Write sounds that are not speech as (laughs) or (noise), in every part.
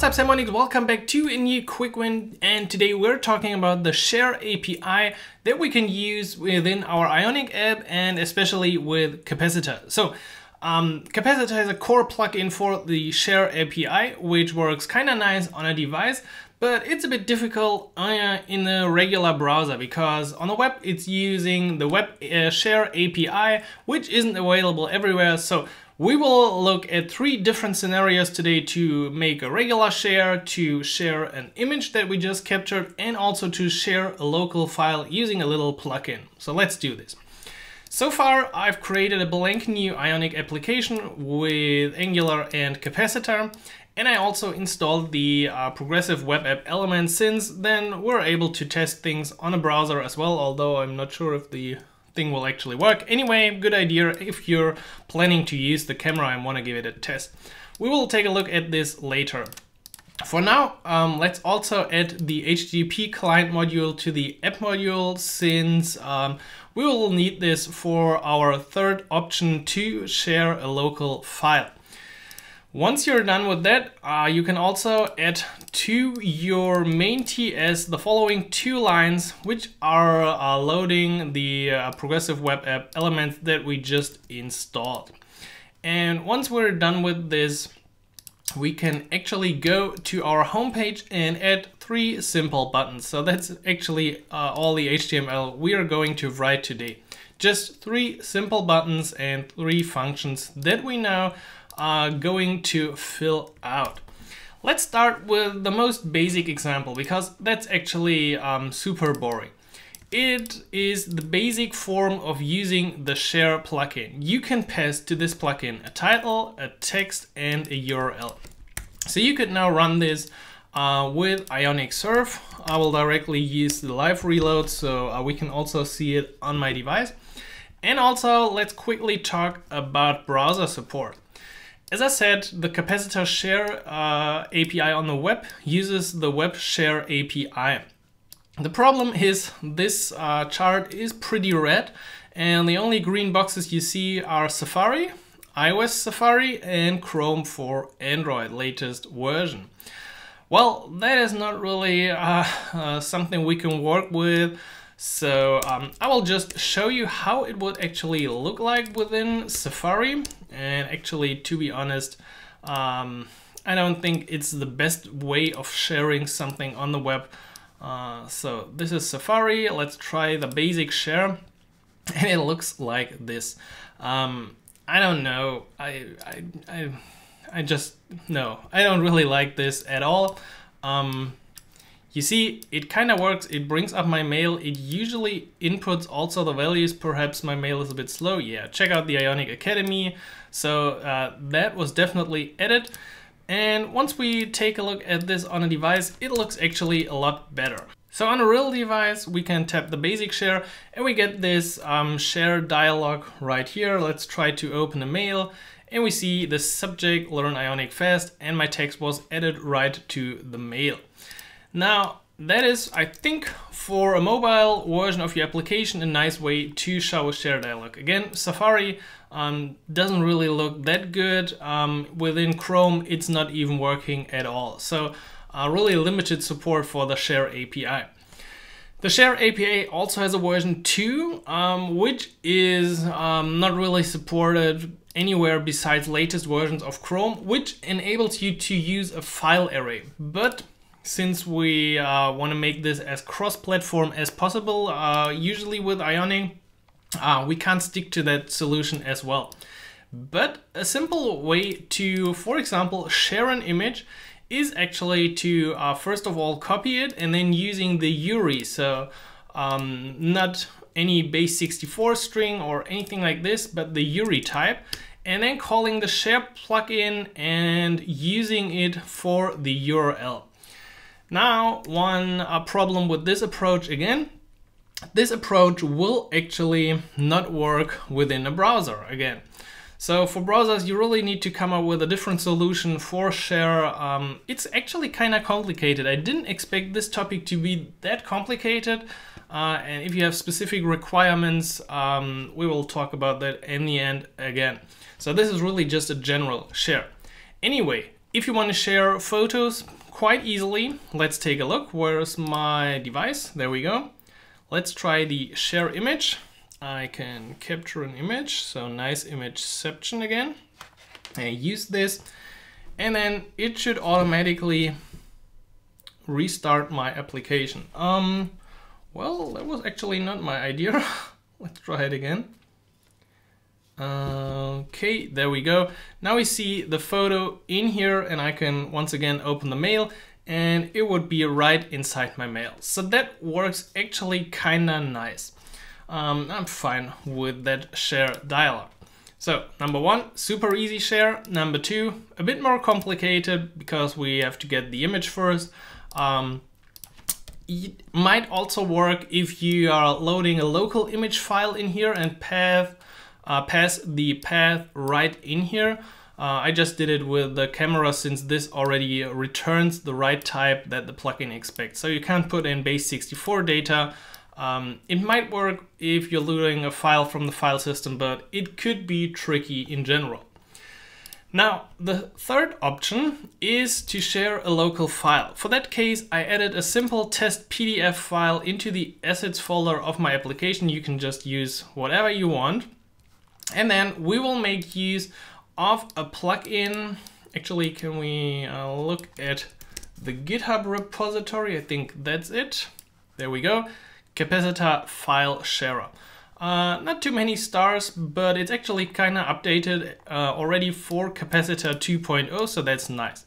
What's up Simonics, welcome back to a new quick win and today we're talking about the Share API that we can use within our Ionic app and especially with Capacitor. So um, Capacitor is a core plugin for the Share API which works kind of nice on a device but it's a bit difficult in a regular browser because on the web it's using the Web uh, Share API which isn't available everywhere so we will look at three different scenarios today to make a regular share, to share an image that we just captured, and also to share a local file using a little plugin. So let's do this. So far, I've created a blank new Ionic application with Angular and Capacitor, and I also installed the uh, progressive web app element since then we're able to test things on a browser as well, although I'm not sure if the thing will actually work. Anyway, good idea if you're planning to use the camera and want to give it a test. We will take a look at this later. For now, um, let's also add the HTTP client module to the app module since um, we will need this for our third option to share a local file. Once you're done with that, uh, you can also add to your main TS the following two lines, which are uh, loading the uh, progressive web app elements that we just installed. And once we're done with this, we can actually go to our homepage and add three simple buttons. So that's actually uh, all the HTML we are going to write today. Just three simple buttons and three functions that we know going to fill out. Let's start with the most basic example because that's actually um, super boring. It is the basic form of using the share plugin. You can pass to this plugin a title, a text, and a URL. So you could now run this uh, with Ionic Serve. I will directly use the live reload so uh, we can also see it on my device. And also let's quickly talk about browser support. As I said, the capacitor share uh, API on the web uses the web share API. The problem is this uh, chart is pretty red and the only green boxes you see are Safari, iOS Safari and Chrome for Android latest version. Well, that is not really uh, uh something we can work with so um, I will just show you how it would actually look like within Safari. And actually, to be honest, um, I don't think it's the best way of sharing something on the web. Uh, so this is Safari. Let's try the basic share. And it looks like this. Um, I don't know. I, I, I, I just, no, I don't really like this at all. Um, you see, it kind of works. It brings up my mail. It usually inputs also the values. Perhaps my mail is a bit slow. Yeah, check out the Ionic Academy. So uh, that was definitely added. And once we take a look at this on a device, it looks actually a lot better. So on a real device, we can tap the basic share and we get this um, share dialog right here. Let's try to open a mail and we see the subject learn Ionic fast and my text was added right to the mail. Now, that is, I think, for a mobile version of your application, a nice way to show a share dialog. Again, Safari um, doesn't really look that good. Um, within Chrome, it's not even working at all. So uh, really limited support for the Share API. The Share API also has a version 2, um, which is um, not really supported anywhere besides latest versions of Chrome, which enables you to use a file array. But since we uh, want to make this as cross-platform as possible, uh, usually with Ionic, uh, we can't stick to that solution as well. But a simple way to, for example, share an image is actually to uh, first of all copy it and then using the URI. So um, not any base 64 string or anything like this, but the URI type and then calling the share plugin and using it for the URL. Now, one uh, problem with this approach again, this approach will actually not work within a browser again. So for browsers, you really need to come up with a different solution for share. Um, it's actually kind of complicated. I didn't expect this topic to be that complicated. Uh, and if you have specific requirements, um, we will talk about that in the end again. So this is really just a general share. Anyway, if you want to share photos quite easily, let's take a look. Where's my device? There we go. Let's try the share image. I can capture an image, so nice imageception again. I use this, and then it should automatically restart my application. Um, well, that was actually not my idea. (laughs) Let's try it again. Okay, there we go. Now we see the photo in here and I can once again open the mail and it would be right inside my mail. So that works actually kinda nice. Um, I'm fine with that share dialog. So number one, super easy share. Number two, a bit more complicated because we have to get the image first. Um, it might also work if you are loading a local image file in here and path uh, pass the path right in here. Uh, I just did it with the camera since this already returns the right type that the plugin expects. So you can't put in base64 data. Um, it might work if you're loading a file from the file system, but it could be tricky in general. Now, the third option is to share a local file. For that case, I added a simple test PDF file into the assets folder of my application. You can just use whatever you want. And then we will make use of a plugin. Actually, can we uh, look at the GitHub repository? I think that's it. There we go. Capacitor file sharer. Uh, not too many stars, but it's actually kind of updated uh, already for Capacitor 2.0, so that's nice.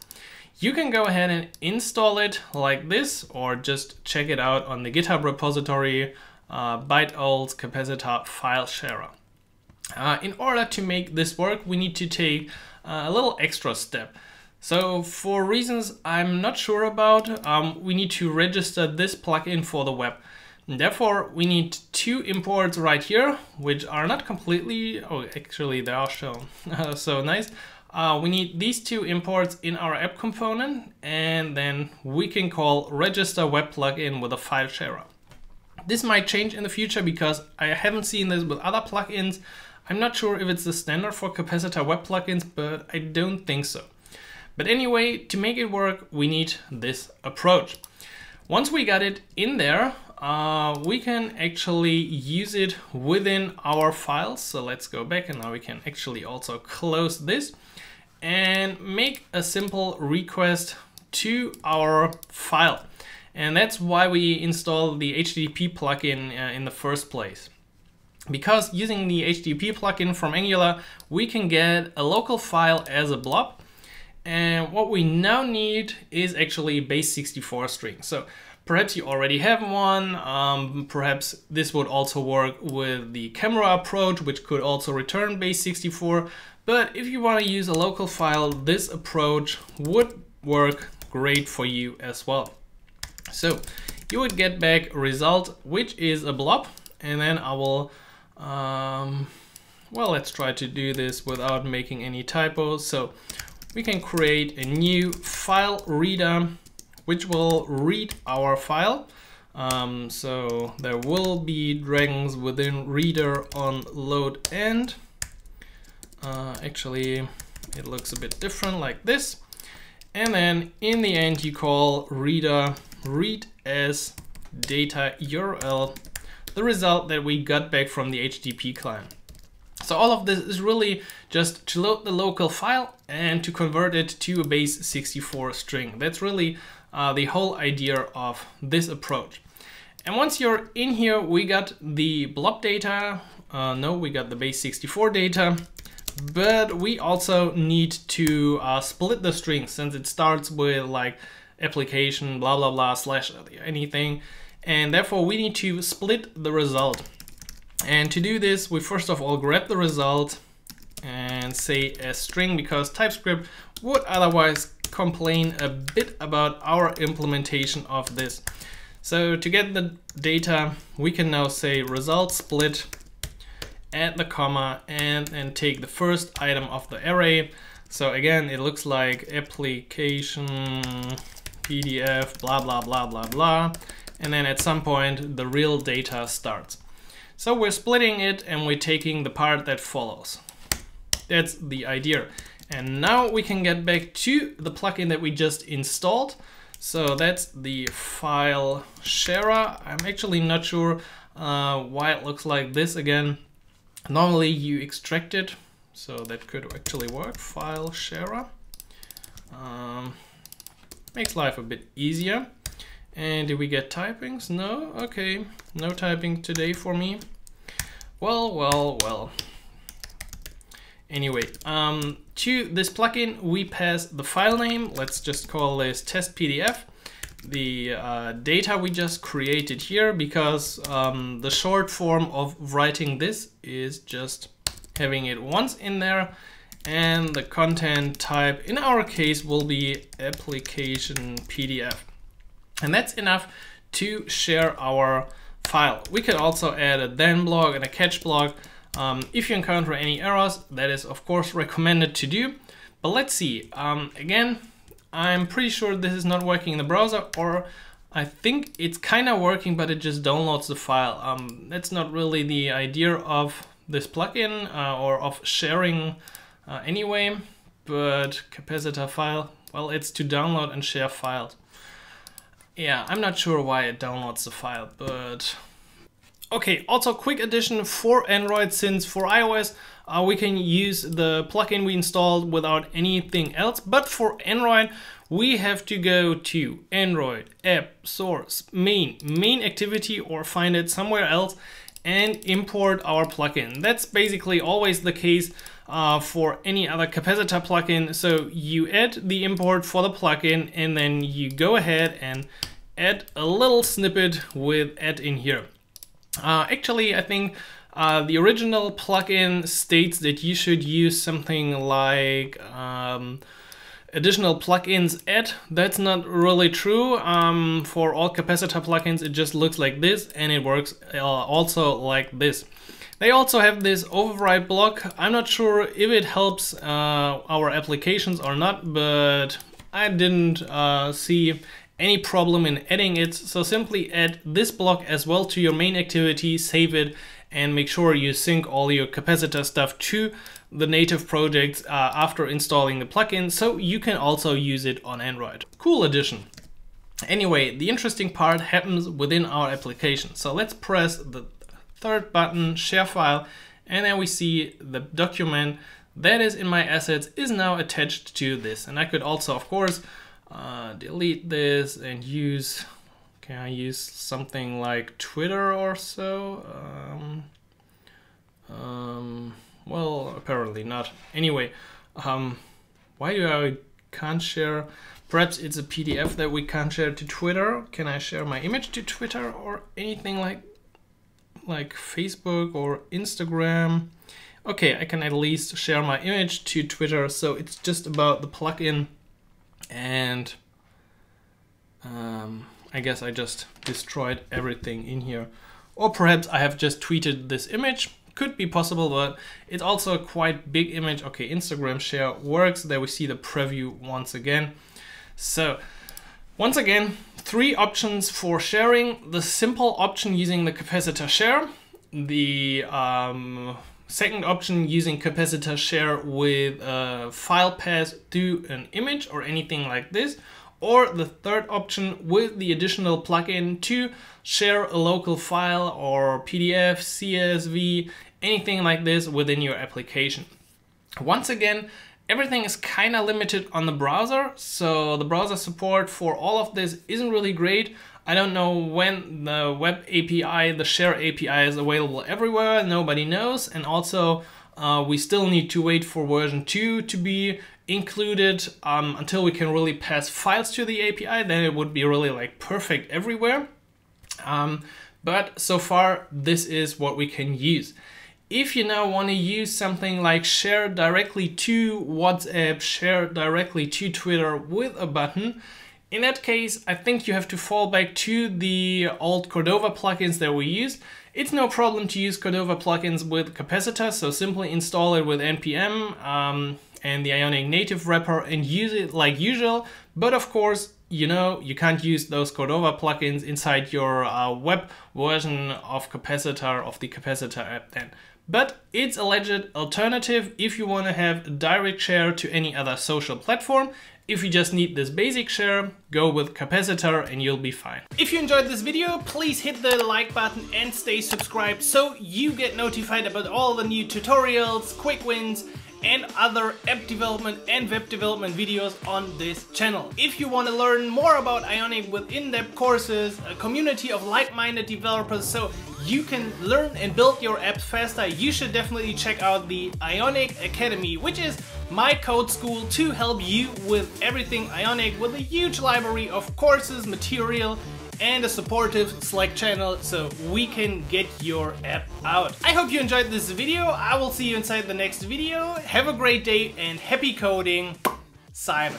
You can go ahead and install it like this, or just check it out on the GitHub repository, uh, Byteowls Capacitor file sharer. Uh, in order to make this work, we need to take uh, a little extra step. So for reasons I'm not sure about, um, we need to register this plugin for the web. And therefore, we need two imports right here, which are not completely, oh, actually they are shown, (laughs) so nice. Uh, we need these two imports in our app component, and then we can call register web plugin with a file sharer. This might change in the future because I haven't seen this with other plugins. I'm not sure if it's the standard for capacitor web plugins, but I don't think so. But anyway, to make it work, we need this approach. Once we got it in there, uh, we can actually use it within our files. So let's go back and now we can actually also close this and make a simple request to our file. And that's why we install the HTTP plugin uh, in the first place. Because using the HTTP plugin from Angular, we can get a local file as a blob. And what we now need is actually base64 string. So perhaps you already have one. Um, perhaps this would also work with the camera approach, which could also return base64. But if you want to use a local file, this approach would work great for you as well. So you would get back a result, which is a blob. And then I will um, well, let's try to do this without making any typos. So we can create a new file reader, which will read our file. Um, so there will be dragons within reader on load end. Uh, actually, it looks a bit different like this. And then in the end, you call reader read as data URL the result that we got back from the HTTP client. So all of this is really just to load the local file and to convert it to a base 64 string. That's really uh, the whole idea of this approach. And once you're in here, we got the blob data. Uh, no, we got the base 64 data, but we also need to uh, split the string since it starts with like application, blah, blah, blah, slash anything and therefore we need to split the result. And to do this, we first of all grab the result and say a string because TypeScript would otherwise complain a bit about our implementation of this. So to get the data, we can now say result split, add the comma, and then take the first item of the array. So again, it looks like application PDF, blah, blah, blah, blah, blah and then at some point the real data starts. So we're splitting it and we're taking the part that follows. That's the idea. And now we can get back to the plugin that we just installed. So that's the file sharer. I'm actually not sure uh, why it looks like this again. Normally you extract it, so that could actually work. File sharer. Um, makes life a bit easier. And did we get typings? No? Okay, no typing today for me. Well, well, well. Anyway, um, to this plugin, we pass the file name. Let's just call this test PDF. The uh, data we just created here, because um, the short form of writing this is just having it once in there. And the content type, in our case, will be application PDF. And that's enough to share our file. We could also add a then block and a catch block. Um, if you encounter any errors, that is of course recommended to do. But let's see, um, again, I'm pretty sure this is not working in the browser or I think it's kind of working, but it just downloads the file. Um, that's not really the idea of this plugin uh, or of sharing uh, anyway, but capacitor file, well, it's to download and share files. Yeah, I'm not sure why it downloads the file, but Okay, also quick addition for Android, since for iOS uh, we can use the plugin we installed without anything else, but for Android we have to go to Android, app, source, main, main activity or find it somewhere else and import our plugin. That's basically always the case uh, for any other capacitor plugin. So you add the import for the plugin and then you go ahead and add a little snippet with add in here. Uh, actually, I think uh, the original plugin states that you should use something like um, additional plugins add. That's not really true. Um, for all capacitor plugins, it just looks like this and it works uh, also like this. They also have this override block. I'm not sure if it helps uh, our applications or not, but I didn't uh, see any problem in adding it. So simply add this block as well to your main activity, save it, and make sure you sync all your capacitor stuff to the native project uh, after installing the plugin so you can also use it on Android. Cool addition. Anyway, the interesting part happens within our application. So let's press the third button, share file, and then we see the document that is in my assets is now attached to this. And I could also, of course, uh, delete this and use, can I use something like Twitter or so? Um, um, well, apparently not. Anyway, um, why do I can't share? Perhaps it's a PDF that we can't share to Twitter. Can I share my image to Twitter or anything like like Facebook or Instagram? Okay, I can at least share my image to Twitter. So it's just about the plugin and um, I guess I just destroyed everything in here. Or perhaps I have just tweeted this image. Could be possible, but it's also a quite big image. Okay, Instagram share works. There we see the preview once again. So once again, three options for sharing. The simple option using the capacitor share, the um, Second option using capacitor share with a file pass to an image or anything like this. Or the third option with the additional plugin to share a local file or PDF, CSV, anything like this within your application. Once again, everything is kind of limited on the browser, so the browser support for all of this isn't really great. I don't know when the web API, the share API is available everywhere, nobody knows. And also uh, we still need to wait for version 2 to be included um, until we can really pass files to the API, then it would be really like perfect everywhere. Um, but so far, this is what we can use. If you now want to use something like share directly to WhatsApp, share directly to Twitter with a button, in that case, I think you have to fall back to the old Cordova plugins that we used. It's no problem to use Cordova plugins with capacitor, so simply install it with npm um, and the Ionic native wrapper and use it like usual. But of course, you know, you can't use those Cordova plugins inside your uh, web version of capacitor, of the capacitor app then. but it's a legit alternative if you want to have direct share to any other social platform. If you just need this basic share, go with Capacitor and you'll be fine. If you enjoyed this video, please hit the like button and stay subscribed so you get notified about all the new tutorials, quick wins, and other app development and web development videos on this channel. If you want to learn more about Ionic with in-depth courses, a community of like-minded developers so you can learn and build your apps faster, you should definitely check out the Ionic Academy, which is my code school to help you with everything Ionic with a huge library of courses, material, and a supportive Slack channel so we can get your app out. I hope you enjoyed this video. I will see you inside the next video. Have a great day and happy coding. Simon.